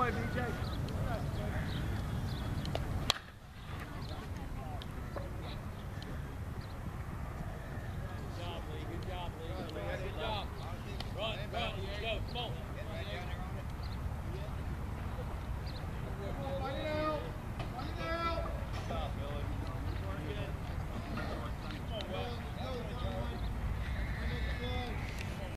play, BJ. Good job, Lee. Good job, Lee. Good job. Run, run. Let's go. Come on.